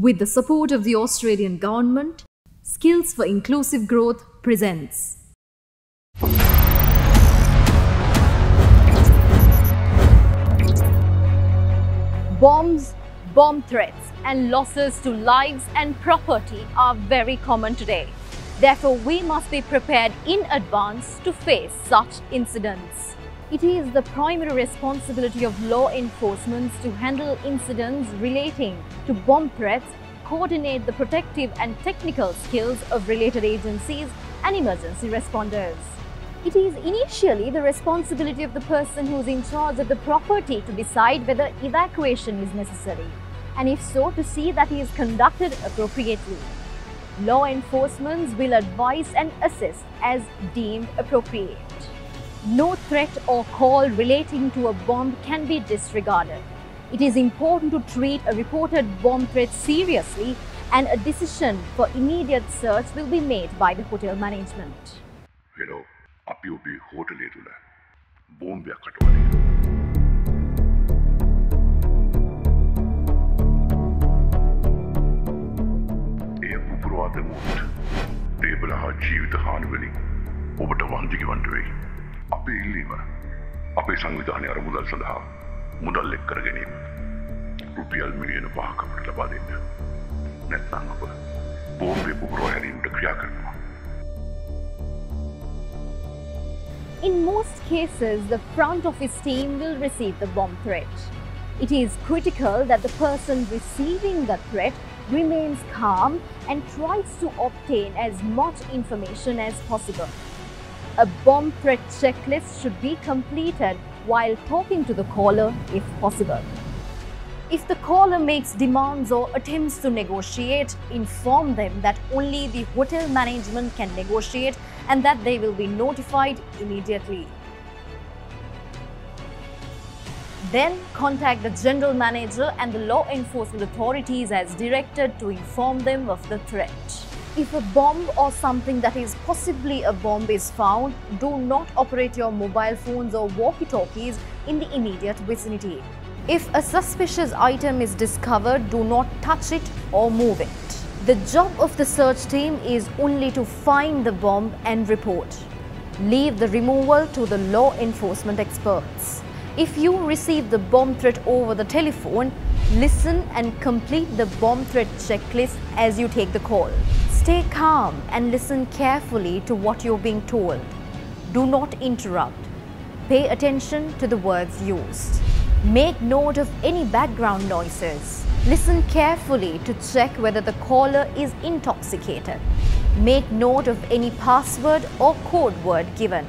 With the support of the Australian government, Skills for Inclusive Growth presents. Bombs, bomb threats, and losses to lives and property are very common today. Therefore, we must be prepared in advance to face such incidents. It is the primary responsibility of law enforcement to handle incidents relating to bomb threats, coordinate the protective and technical skills of related agencies and emergency responders. It is initially the responsibility of the person who is in charge of the property to decide whether evacuation is necessary, and if so, to see that he is conducted appropriately. Law enforcement will advise and assist as deemed appropriate. No threat or call relating to a bomb can be disregarded. It is important to treat a reported bomb threat seriously, and a decision for immediate search will be made by the hotel management. Hello අපි ඔබේ හෝටලේ තුළ බෝම්බයක් කටවලේ එය පුපුරවාදමුත් දේබල හා ජීවිත හානිවලින් ඔබට වන්දිගවන්ට වෙයි අපේ ඉල්ලීම අපේ සංවිධානය අර මුදල් සඳහා මුදල් එක් කර ගැනීම රුපියල් මිලියන පහකමට ලබා දෙන්න නැත්නම් අප බෝම්බය පුපුරවා හැරීමට ක්‍රියා කරනවා In most cases, the front office team will receive the bomb threat. It is critical that the person receiving the threat remains calm and tries to obtain as much information as possible. A bomb threat checklist should be completed while talking to the caller if possible. If the caller makes demands or attempts to negotiate, inform them that only the hotel management can negotiate and that they will be notified immediately. Then contact the general manager and the law enforcement authorities as directed to inform them of the threat. If a bomb or something that is possibly a bomb is found, do not operate your mobile phones or walkie talkies in the immediate vicinity. If a suspicious item is discovered, do not touch it or move it. The job of the search team is only to find the bomb and report. Leave the removal to the law enforcement experts. If you receive the bomb threat over the telephone, listen and complete the bomb threat checklist as you take the call. Stay calm and listen carefully to what you're being told. Do not interrupt. Pay attention to the words used. Make note of any background noises. Listen carefully to check whether the caller is intoxicated. Make note of any password or code word given.